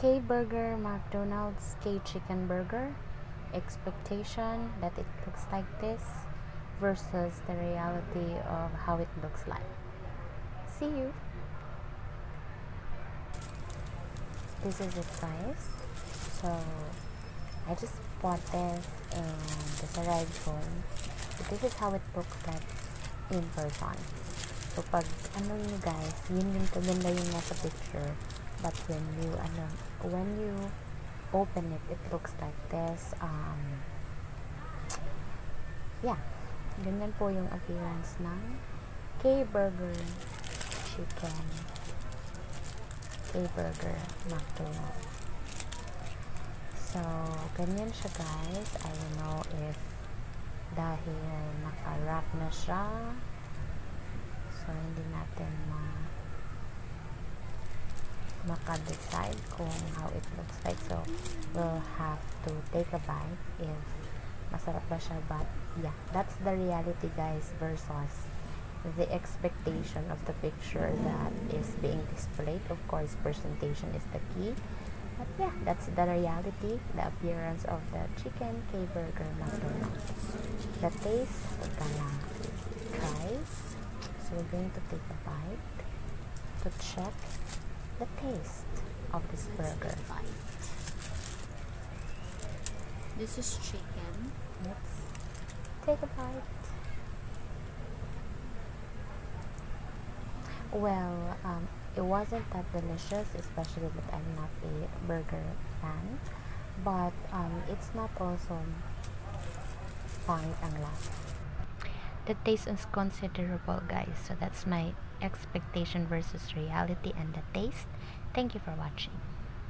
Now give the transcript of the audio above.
K Burger, McDonald's, K Chicken Burger. Expectation that it looks like this versus the reality of how it looks like. See you. This is it guys. So I just bought this and this arrived home. So this is how it looks like in person. So pag ano nyo guys, yun yung kaganda yung nasa picture. But when you ano, when you open it, it looks like this. Um, yeah. Ganyan po yung appearance ng K-Burger Chicken K-Burger McDonald's. So, ganyan siya guys. I don't know if dahil naka-wrap na siya. So, hindi natin maka-decide kung how it looks like. So, we'll have to take a bite if masarap ba siya. But, yeah, that's the reality guys versus the expectation of the picture that is being displayed. Of course, presentation is the key. But yeah, that's the reality, the appearance of the chicken K-Burger McDonald's. The taste, we're gonna try. So we're going to take a bite to check the taste of this burger. This is chicken. Let's take a bite. Well, um, it wasn't that delicious, especially that I'm not a burger fan. But um, it's not also pangit ang lasa. The taste is considerable, guys. So that's my expectation versus reality and the taste. Thank you for watching.